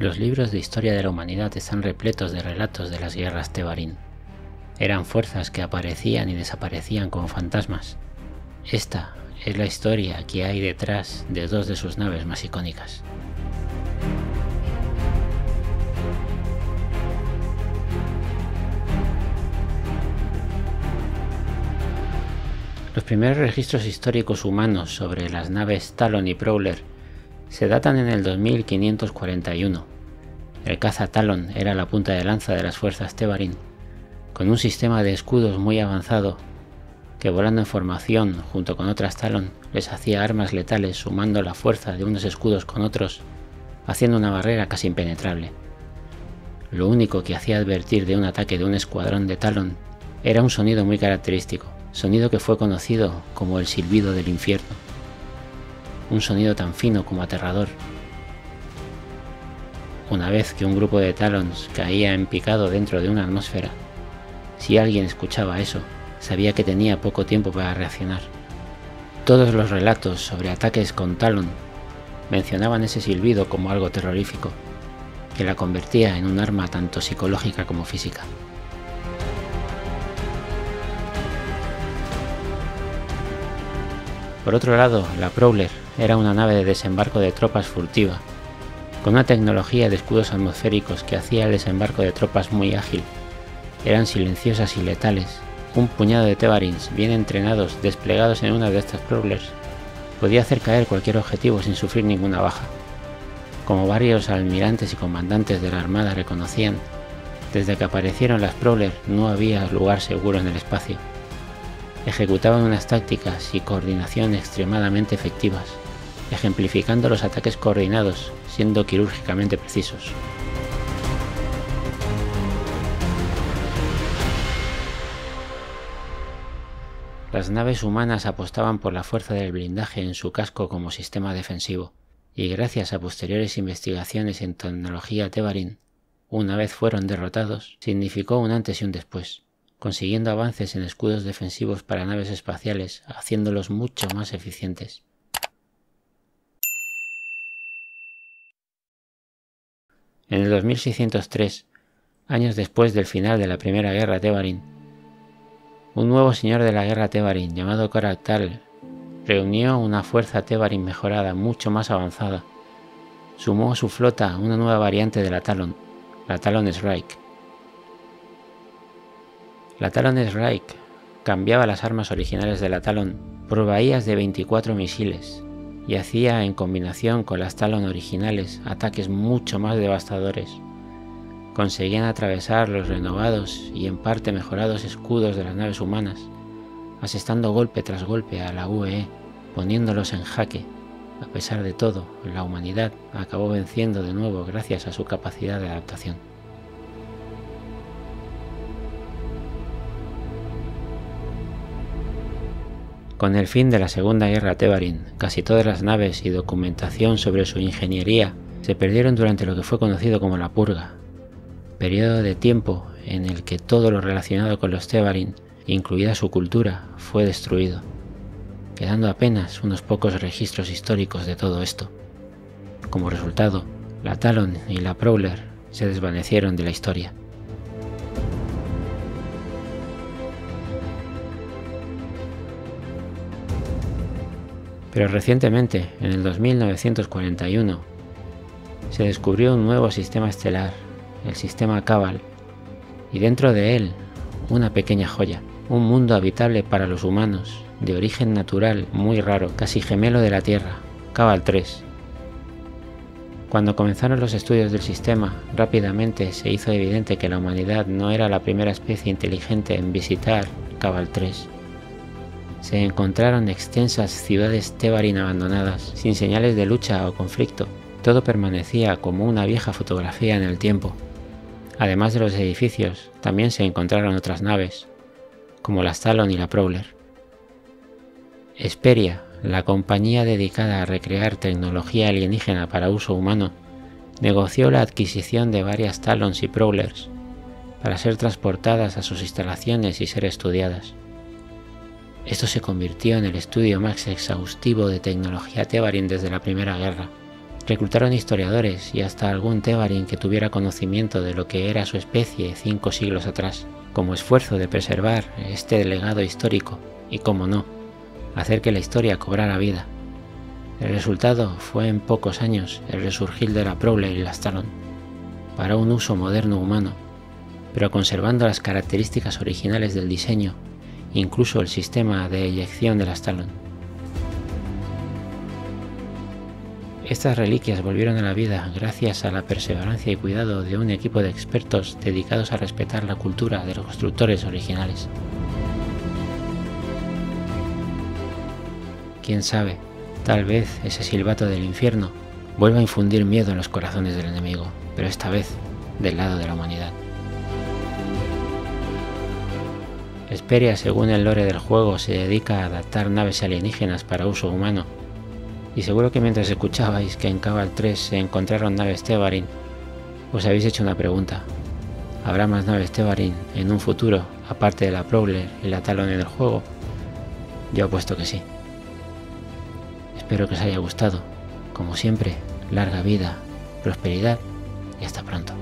Los libros de historia de la humanidad están repletos de relatos de las guerras Tebarín. Eran fuerzas que aparecían y desaparecían como fantasmas. Esta es la historia que hay detrás de dos de sus naves más icónicas. Los primeros registros históricos humanos sobre las naves Talon y Prowler se datan en el 2541. El caza Talon era la punta de lanza de las fuerzas Tebarin, con un sistema de escudos muy avanzado que volando en formación junto con otras Talon les hacía armas letales sumando la fuerza de unos escudos con otros, haciendo una barrera casi impenetrable. Lo único que hacía advertir de un ataque de un escuadrón de Talon era un sonido muy característico, sonido que fue conocido como el silbido del infierno un sonido tan fino como aterrador. Una vez que un grupo de Talons caía en picado dentro de una atmósfera, si alguien escuchaba eso, sabía que tenía poco tiempo para reaccionar. Todos los relatos sobre ataques con Talon mencionaban ese silbido como algo terrorífico, que la convertía en un arma tanto psicológica como física. Por otro lado, la Prowler era una nave de desembarco de tropas furtiva, con una tecnología de escudos atmosféricos que hacía el desembarco de tropas muy ágil. Eran silenciosas y letales. Un puñado de Tebarins bien entrenados desplegados en una de estas Prowlers podía hacer caer cualquier objetivo sin sufrir ninguna baja. Como varios almirantes y comandantes de la Armada reconocían, desde que aparecieron las Prowler no había lugar seguro en el espacio. Ejecutaban unas tácticas y coordinación extremadamente efectivas ejemplificando los ataques coordinados, siendo quirúrgicamente precisos. Las naves humanas apostaban por la fuerza del blindaje en su casco como sistema defensivo, y gracias a posteriores investigaciones en tecnología Tebarin, una vez fueron derrotados, significó un antes y un después, consiguiendo avances en escudos defensivos para naves espaciales, haciéndolos mucho más eficientes. En el 2603, años después del final de la Primera Guerra Tebarin, un nuevo señor de la guerra Tebarin llamado Koraktal reunió una fuerza Tebarin mejorada mucho más avanzada. Sumó a su flota una nueva variante de la Talon, la Talon Strike. La Talon Strike cambiaba las armas originales de la Talon por bahías de 24 misiles, y hacía en combinación con las Talon originales ataques mucho más devastadores. Conseguían atravesar los renovados y en parte mejorados escudos de las naves humanas, asestando golpe tras golpe a la UE, poniéndolos en jaque. A pesar de todo, la humanidad acabó venciendo de nuevo gracias a su capacidad de adaptación. Con el fin de la Segunda Guerra Tebarin, casi todas las naves y documentación sobre su ingeniería se perdieron durante lo que fue conocido como la Purga, periodo de tiempo en el que todo lo relacionado con los Tebarin, incluida su cultura, fue destruido, quedando apenas unos pocos registros históricos de todo esto. Como resultado, la Talon y la Prowler se desvanecieron de la historia. Pero recientemente, en el 2941, se descubrió un nuevo sistema estelar, el sistema Cabal, y dentro de él una pequeña joya, un mundo habitable para los humanos, de origen natural muy raro, casi gemelo de la Tierra, Cabal 3. Cuando comenzaron los estudios del sistema, rápidamente se hizo evidente que la humanidad no era la primera especie inteligente en visitar Cabal 3 se encontraron extensas ciudades Tebarin abandonadas, sin señales de lucha o conflicto. Todo permanecía como una vieja fotografía en el tiempo. Además de los edificios, también se encontraron otras naves, como la Talon y la Prowler. Esperia, la compañía dedicada a recrear tecnología alienígena para uso humano, negoció la adquisición de varias Talons y Prowlers para ser transportadas a sus instalaciones y ser estudiadas. Esto se convirtió en el estudio más exhaustivo de tecnología Tebarin desde la Primera Guerra, Reclutaron historiadores y hasta algún Tevarin que tuviera conocimiento de lo que era su especie cinco siglos atrás, como esfuerzo de preservar este legado histórico y, como no, hacer que la historia cobrara vida. El resultado fue en pocos años el resurgir de la Prowler y la Stalon, para un uso moderno humano, pero conservando las características originales del diseño, incluso el sistema de eyección de la Stalon. Estas reliquias volvieron a la vida gracias a la perseverancia y cuidado de un equipo de expertos dedicados a respetar la cultura de los constructores originales. Quién sabe, tal vez ese silbato del infierno vuelva a infundir miedo en los corazones del enemigo, pero esta vez del lado de la humanidad. Esperia, según el lore del juego, se dedica a adaptar naves alienígenas para uso humano y seguro que mientras escuchabais que en Cabal 3 se encontraron naves Tevarin, os habéis hecho una pregunta. ¿Habrá más naves Tevarin en un futuro, aparte de la Prowler y la Talon en el juego? Yo apuesto que sí. Espero que os haya gustado. Como siempre, larga vida, prosperidad y hasta pronto.